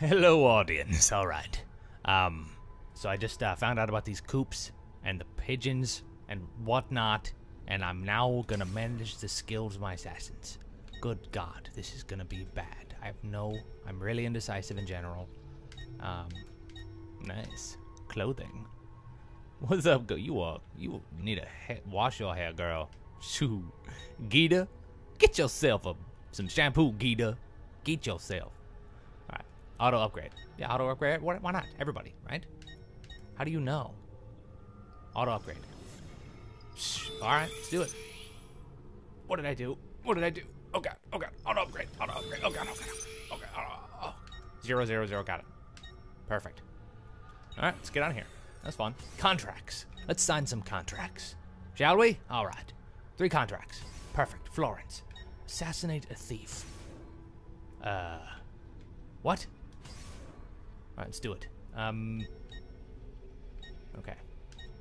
Hello, audience. All right. Um, so I just uh, found out about these coops and the pigeons and whatnot, and I'm now gonna manage the skills of my assassins. Good God, this is gonna be bad. I have no. I'm really indecisive in general. Um, nice clothing. What's up, girl? You uh, you need a he- wash your hair, girl. Shoo, Gita, get yourself a some shampoo, Gita. Get yourself. Auto upgrade. Yeah, auto upgrade. Why why not? Everybody, right? How do you know? Auto upgrade. Shh. All right, let's do it. What did I do? What did I do? Oh god, oh god, auto upgrade, auto upgrade. Oh god, oh god, oh god, oh, oh. Zero, zero, zero. Got it. Perfect. All right, let's get on here. That's fun. Contracts. Let's sign some contracts. Shall we? All right. Three contracts. Perfect. Florence. Assassinate a thief. Uh. What? All right, let's do it. Um. Okay.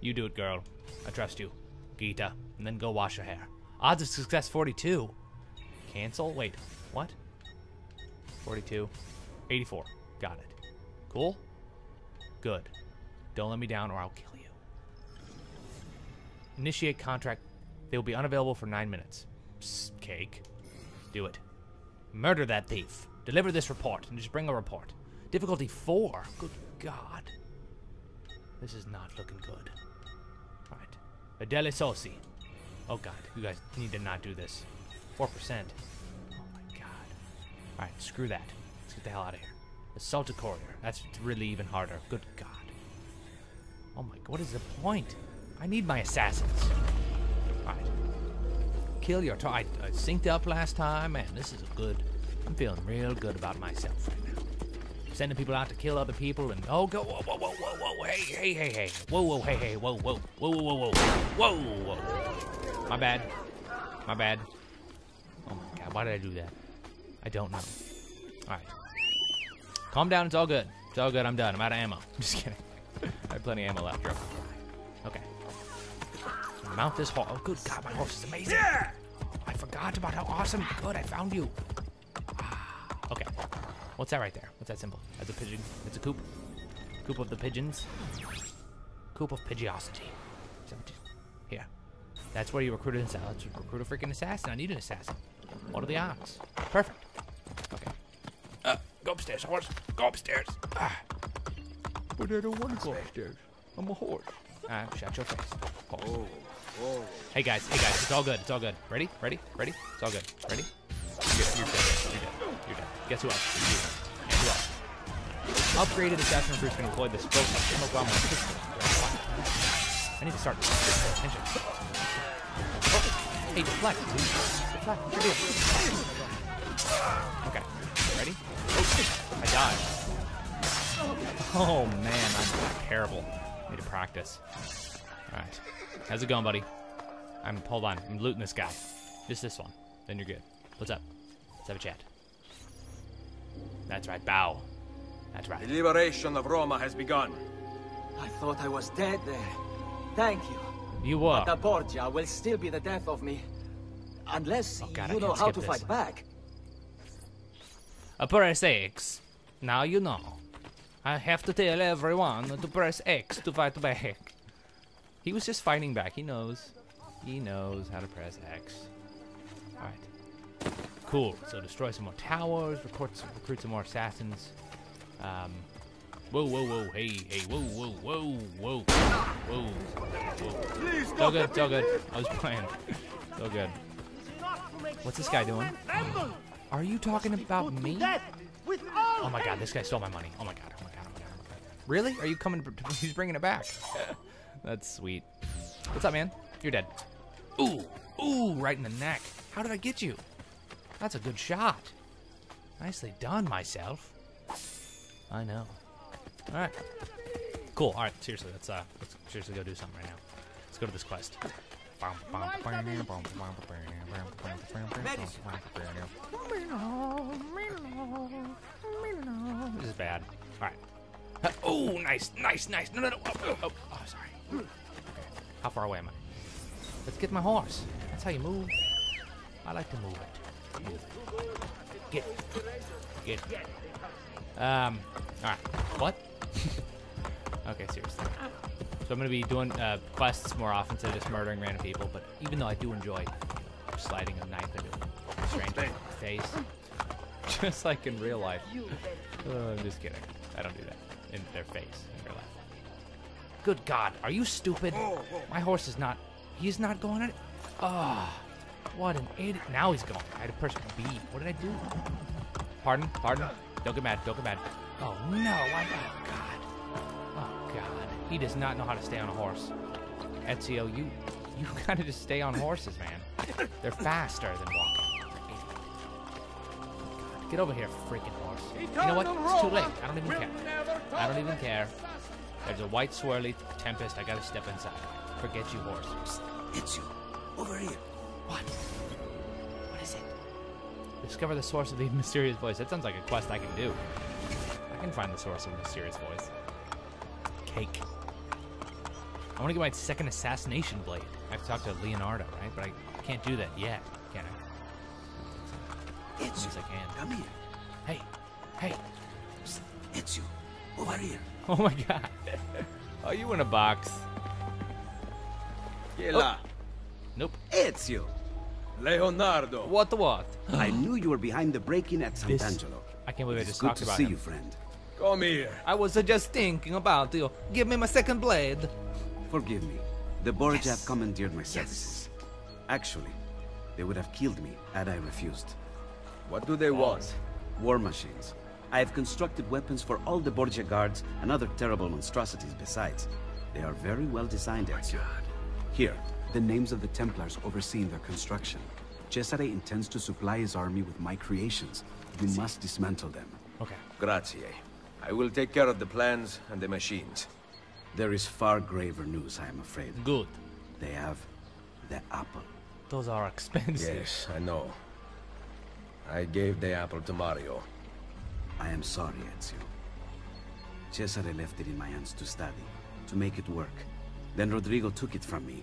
You do it, girl. I trust you. Gita. And then go wash your hair. Odds of success 42. Cancel? Wait. What? 42. 84. Got it. Cool? Good. Don't let me down or I'll kill you. Initiate contract. They will be unavailable for nine minutes. Psst, cake. Do it. Murder that thief. Deliver this report and just bring a report. Difficulty four. Good God. This is not looking good. Alright. Adele Sosi. Oh God, you guys need to not do this. 4%. Oh my God. Alright, screw that. Let's get the hell out of here. Assault a courier. That's really even harder. Good God. Oh my God, what is the point? I need my assassins. Alright. Kill your tar- I, I synced up last time, man. This is a good. I'm feeling real good about myself right now. Sending people out to kill other people and oh go whoa whoa whoa whoa whoa hey hey hey hey whoa whoa hey hey whoa whoa whoa whoa whoa whoa whoa whoa my bad my bad oh my god why did I do that I don't know all right calm down it's all good it's all good I'm done I'm out of ammo I'm just kidding I have plenty of ammo left okay mount this horse oh good god my horse is amazing I forgot about how awesome good I found you Ah, okay What's that right there? What's that symbol? That's a pigeon. It's a coop. Coop of the pigeons. Coop of pigeosity. Is that what you- Here. That's where you recruit an assassin. Let's recruit a freaking assassin. I need an assassin. What are the odds? Perfect. Okay. Uh, go upstairs, horse. Go upstairs. Ah. But I don't want to go upstairs. I'm a horse. Ah, shut your face. Horse. Hey guys, hey guys, it's all good. It's all good. Ready? Ready? Ready? It's all good. Ready? You're, you're dead. You're dead. You're dead. Guess who else? You. And who else? Upgraded assassin recruits can employ the smoke smoke bomb. I need to start paying attention. Oh, hey, deflect. Deflect. What you doing? Okay. Ready? I died. Oh man, I'm terrible. Need to practice. All right. How's it going, buddy? I'm hold on. I'm looting this guy. Just this one. Then you're good. What's up? Let's have a chat. That's right. Bow. That's right. The liberation of Roma has begun. I thought I was dead there. Thank you. You were. But The Borgia will still be the death of me. Unless Oh, God, you know how to this. fight back. Uh, press X. Now you know. I have to tell everyone to press X to fight back. He was just fighting back. He knows. He knows how to press X. Alright. Cool. So destroy some more towers, recruit some, recruit some more assassins. Um, whoa, whoa, whoa, hey, hey, whoa, whoa, whoa, whoa, whoa, whoa. It's all good, all good. I was playing. All good. What's this guy doing? Are you talking about me? Oh my god, this guy stole my money. Oh my god, oh my god, oh my god, oh my god. Really? Are you coming? He's bringing it back. That's sweet. What's up, man? You're dead. Ooh, ooh, right in the neck. How did I get you? That's a good shot. Nicely done, myself. I know. All right. Cool. All right. Seriously, let's uh, let's seriously go do something right now. Let's go to this quest. This is bad. All right. Oh, nice, nice, nice. No, no, no. Oh, oh, oh, oh, sorry. Okay. How far away am I? Let's get my horse. That's how you move. I like to move it. Move it. Get. Get. Um, alright. What? okay, seriously. So I'm gonna be doing uh, quests more often instead of just murdering random people, but even though I do enjoy sliding a knife into a stranger's face, just like in real life. Uh, I'm just kidding. I don't do that in their face in real life. Good God, are you stupid? My horse is not. He's not going in. Ah, what an idiot! Now he's going. I had to press B. What did I do? Pardon? Pardon? Don't get mad. Don't get mad. Oh no! I, oh God! Oh God! He does not know how to stay on a horse. Ezio, you you gotta just stay on horses, man. They're faster than walking. God, get over here, freaking horse. You know what? It's too late. I don't even care. I don't even care. There's a white swirly tempest. I gotta step inside. Forget you, horse. It's you. Over here. What? What is it? Discover the source of the mysterious voice. That sounds like a quest I can do. I can find the source of the mysterious voice. Cake. I want to get my second assassination blade. I have to talk to Leonardo, right? But I can't do that yet, can I? It's you. I can. Come here. Hey, hey. It's you. Over here. Oh my god. Are you in a box? È là? Oh. Nope. It's you. Leonardo. What the what? I knew you were behind the break-in at Sant'Angelo. I can't believe I It's just good talked to see him. you, friend. Come here. I was just thinking about you. Give me my second blade. Forgive me. The Borgia have commandeered my services. Actually, they would have killed me had I refused. What do they want? War machines. I have constructed weapons for all the Borgia guards and other terrible monstrosities besides. They are very well designed, oh Ezio. Here, the names of the Templars overseeing their construction. Cesare intends to supply his army with my creations. You must dismantle them. Okay. Grazie. I will take care of the plans and the machines. There is far graver news, I am afraid. Good. They have the apple. Those are expensive. Yes, I know. I gave the apple to Mario. I am sorry, Ezio. Cesare left it in my hands to study, to make it work. Then Rodrigo took it from me.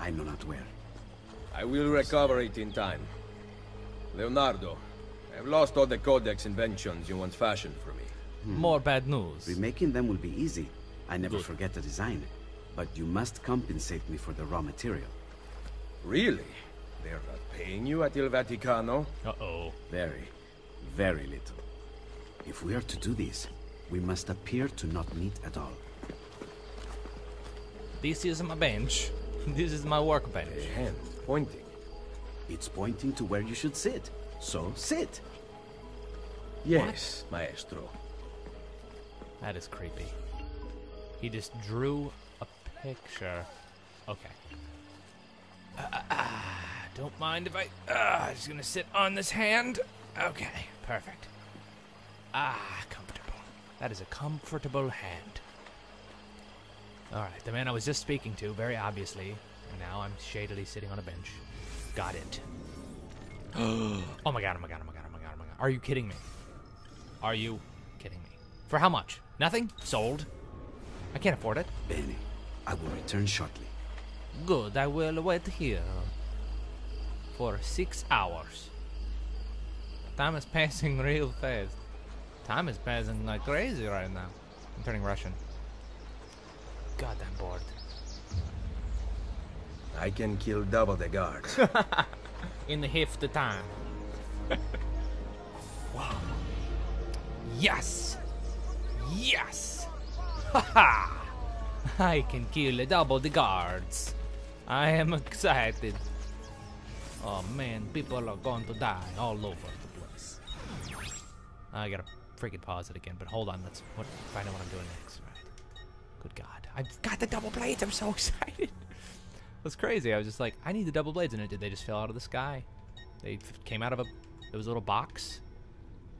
I know not where. I will recover it in time. Leonardo, I've lost all the codex inventions you once fashioned for me. Hmm. More bad news. Remaking them will be easy. I never forget the design. But you must compensate me for the raw material. Really? They're not paying you at Il Vaticano? Uh-oh. Very, very little. If we are to do this, we must appear to not meet at all. This is my bench. This is my workbench. A hand pointing. It's pointing to where you should sit. So sit. Yes, maestro. That is creepy. He just drew a picture. Okay. Uh, uh, ah, don't mind if I. Uh, just gonna sit on this hand. Okay, perfect. Ah, comfortable. That is a comfortable hand. Alright, the man I was just speaking to, very obviously, and now I'm shadily sitting on a bench. Got it. oh my god, oh my god, oh my god, oh my god, oh my god. Are you kidding me? Are you kidding me? For how much? Nothing? Sold? I can't afford it. Benny, I will return shortly. Good, I will wait here for six hours. Time is passing real fast. Time is passing like crazy right now. I'm turning Russian. Goddamn bored. I can kill double the guards. In the half the time. wow. Yes! Yes! Ha ha! I can kill double the guards. I am excited. Oh man, people are going to die all over the place. I gotta freaking pause it again, but hold on, let's what, find out what I'm doing next. Good God. I've got the double blades, I'm so excited. That's crazy. I was just like, I need the double blades, and it did. They just fell out of the sky. They came out of a. There was a little box.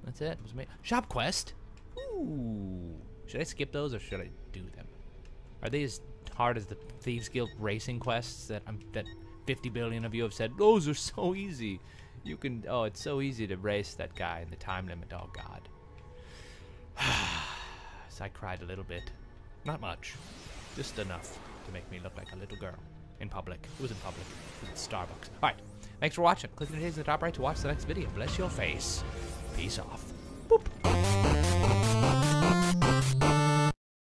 That's it. It was made. Shop quest. Ooh. Should I skip those or should I do them? Are they as hard as the Thieves Guild racing quests that I'm that 50 billion of you have said those are so easy? You can. Oh, it's so easy to race that guy in the time limit. Oh God. so I cried a little bit. Not much. Just enough to make me look like a little girl in public. It was in public. It was at Starbucks. Alright. Thanks for watching. Click the notifications in the top right to watch the next video. Bless your face. Peace off.